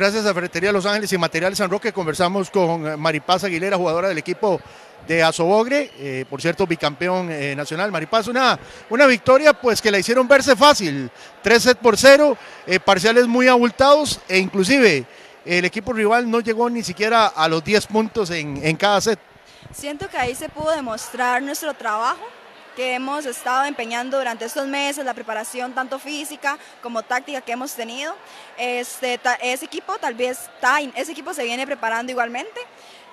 Gracias a Ferretería Los Ángeles y Material San Roque conversamos con eh, Maripaz Aguilera, jugadora del equipo de Asobogre, eh, por cierto bicampeón eh, nacional. Maripaz, una, una victoria pues que la hicieron verse fácil, 3 set por 0, eh, parciales muy abultados e inclusive el equipo rival no llegó ni siquiera a los 10 puntos en, en cada set. Siento que ahí se pudo demostrar nuestro trabajo que hemos estado empeñando durante estos meses, la preparación tanto física como táctica que hemos tenido. Este, ese equipo tal vez, ta- ese equipo se viene preparando igualmente.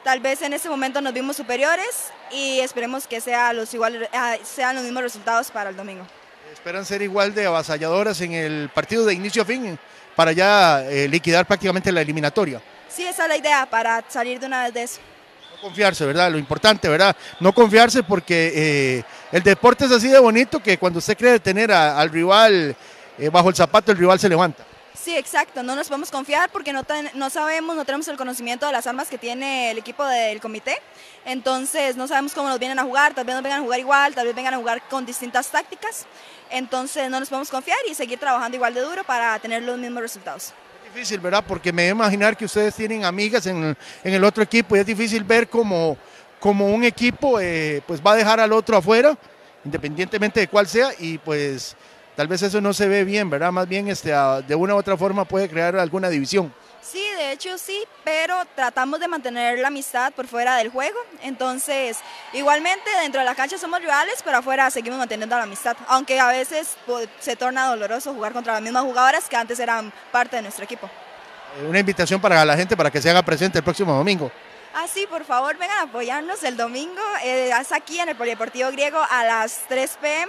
Tal vez en ese momento nos vimos superiores y esperemos que sea los igual, ah, sean los mismos resultados para el domingo. Esperan ser igual de avasalladoras en el partido de inicio a fin para ya eh, liquidar prácticamente la eliminatoria. Sí, esa es la idea para salir de una vez de eso. No confiarse, ¿verdad? Lo importante, ¿verdad? No confiarse porque eh, el deporte es así de bonito que cuando usted cree tener a- al rival eh, bajo el zapato, el rival se levanta. Sí, exacto. No nos podemos confiar porque no, ten- no sabemos, no tenemos el conocimiento de las armas que tiene el equipo del comité. Entonces no sabemos cómo nos vienen a jugar. Tal vez nos vengan a jugar igual, tal vez vengan a jugar con distintas tácticas. Entonces no nos podemos confiar y seguir trabajando igual de duro para tener los mismos resultados. Es difícil, ¿verdad? Porque me debo imaginar que ustedes tienen amigas en, en el otro equipo y es difícil ver cómo, cómo un equipo eh, pues va a dejar al otro afuera, independientemente de cuál sea, y pues tal vez eso no se ve bien, ¿verdad? Más bien este, a- de una u otra forma puede crear alguna división. Sí, de hecho sí, pero tratamos de mantener la amistad por fuera del juego. Entonces, igualmente dentro de la cancha somos rivales, pero afuera seguimos manteniendo la amistad. Aunque a veces pues, se torna doloroso jugar contra las mismas jugadoras que antes eran parte de nuestro equipo. Eh, Una invitación para la gente para que se haga presente el próximo domingo. Sí, por favor, vengan a apoyarnos el domingo. Eh, aquí en el Polideportivo Griego a las 3 pm.